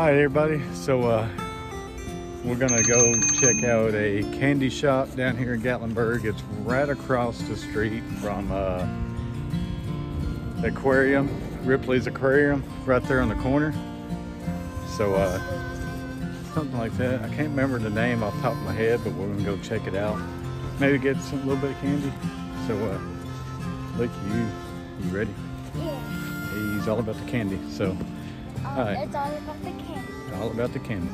right, everybody. So uh, we're gonna go check out a candy shop down here in Gatlinburg. It's right across the street from uh, the aquarium, Ripley's Aquarium, right there on the corner. So uh, something like that. I can't remember the name off the top of my head, but we're gonna go check it out. Maybe get some little bit of candy. So uh, look, you you ready? Yeah. He's all about the candy. So Um, Alright. It's all about the candy. all about the candy.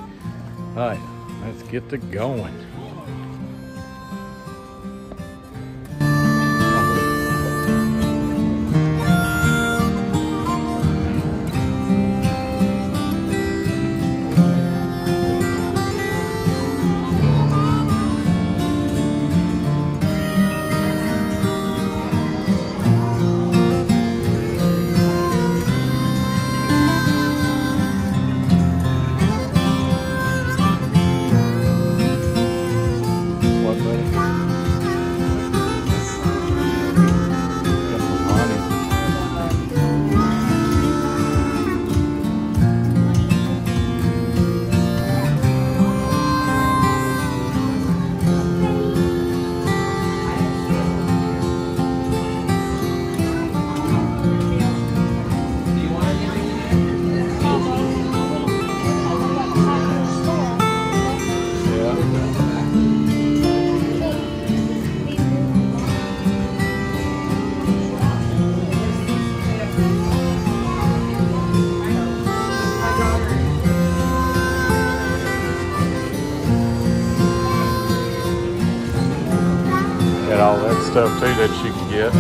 All right, let's get to going. Stuff too that you can get.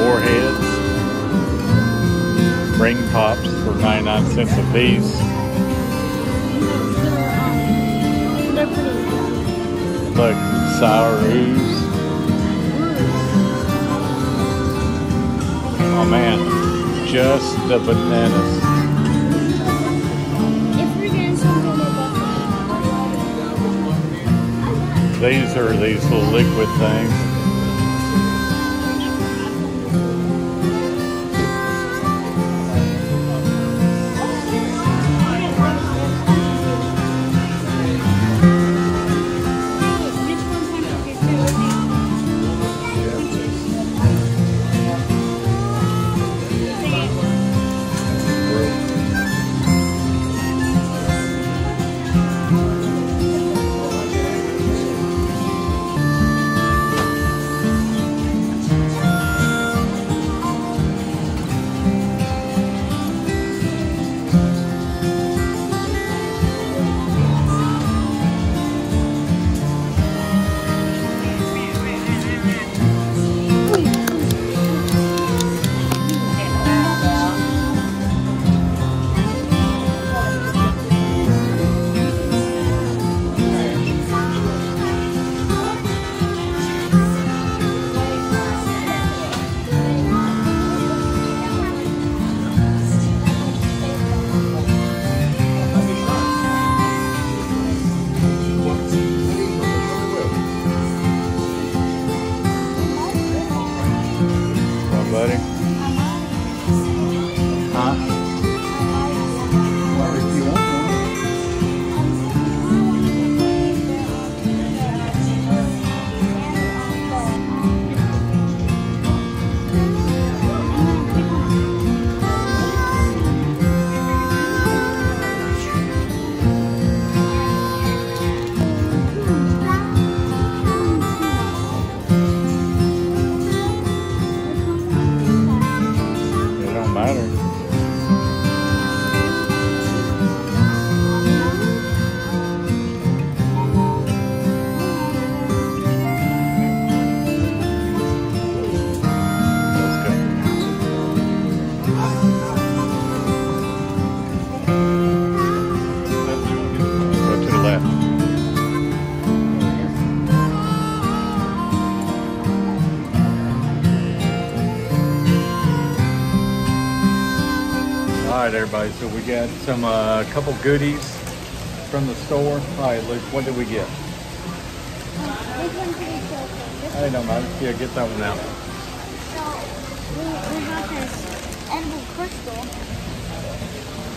Warheads. Ring pops for 99 cents a piece. Look, sour ooze. Oh man, just the bananas. These are these little liquid things. Right, everybody. So we got some uh, couple goodies from the store. All right, Luke. What did we get? Which one can we go for? This Hey, don't matter. Yeah, get that one out. So, we, we have this edible crystal.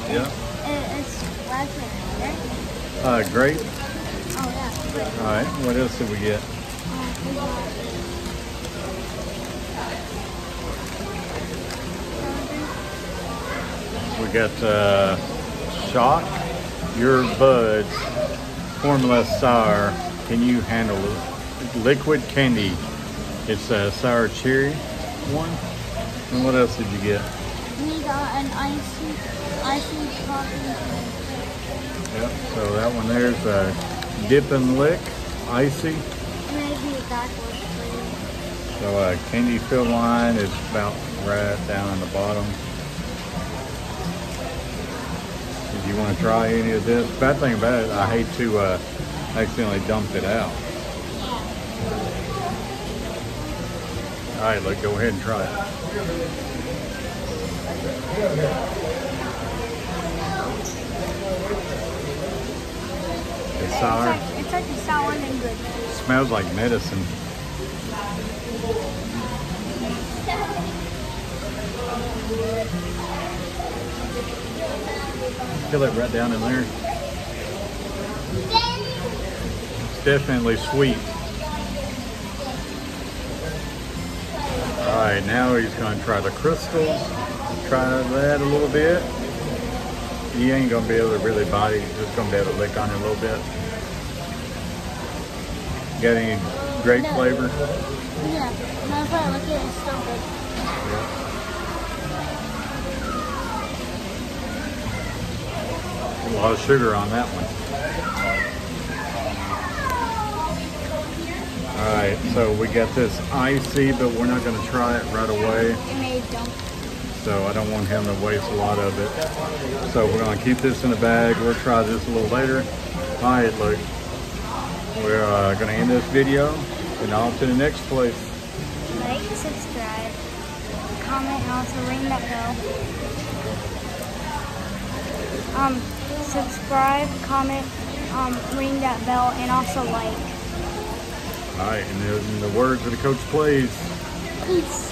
Yeah. It, it's raspberry, right? Uh, grape. Oh yeah. All right. What else did we get? uh, we got uh, shock your buds formula sour. Can you handle it? Liquid candy. It's a sour cherry one. And what else did you get? We got an icy, icy coffee. Yep. So that one there's a dip and lick icy. Maybe backwards for So uh, candy filled line is about right down in the bottom. You want to try any of this, bad thing about it, I hate to uh, accidentally dump it out. All right, look, go ahead and try it. It's It's sour. like, it's like a sour and good. Smells like medicine. Feel it right down in there. It's definitely sweet. All right, now he's gonna try the crystals. Try that a little bit. He ain't gonna be able to really bite it. He's just gonna be able to lick on it a little bit. Got any grape No. flavor? Yeah. Matter of fact, look at it, it's still good. A lot of sugar on that one. All right, so we got this icy, but we're not gonna try it right away. So I don't want him to waste a lot of it. So we're gonna keep this in a bag. We'll try this a little later. All right, look, we're uh, gonna end this video and on to the next place. Like, subscribe, comment, and also ring that bell. Um, subscribe, comment, um, ring that bell, and also like. All right, and in the words of the coach plays, Peace.